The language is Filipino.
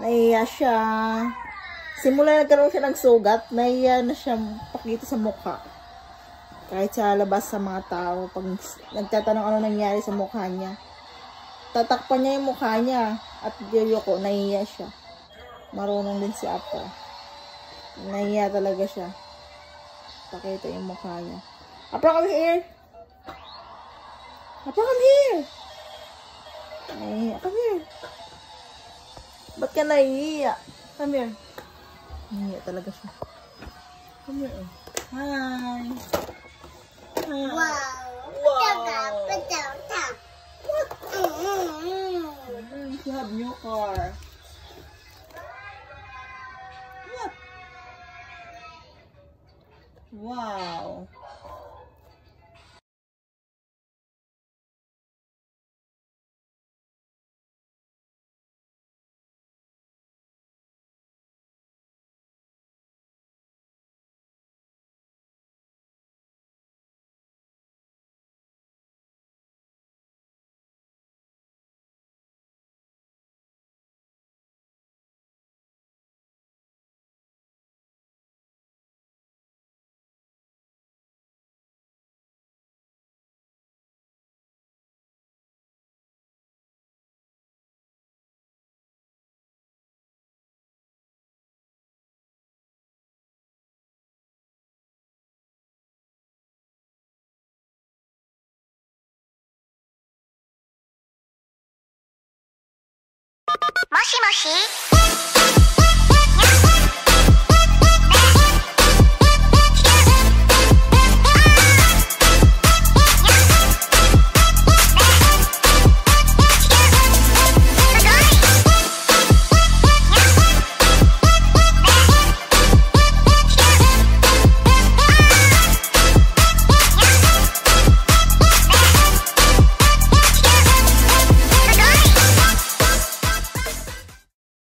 nahiya siya. Simula nagkaroon siya ng sugat, nahiya na siya pakita sa mukha. Kahit sa labas sa mga tao, pag nagtatanong ano nangyari sa mukha niya. Tatakpan niya yung mukha niya at yuyoko, nahiya siya. Marunong din si Apa. Nahiya talaga siya. Pakita yung mukha niya. Apa, come here! Apa, come here! Nahiya, come here! Ba't ka nahiya? Come here. Nahiya talaga siya. Come here. Hi! Hi! Wow. Wow. You have new car. What? Wow. Mohi.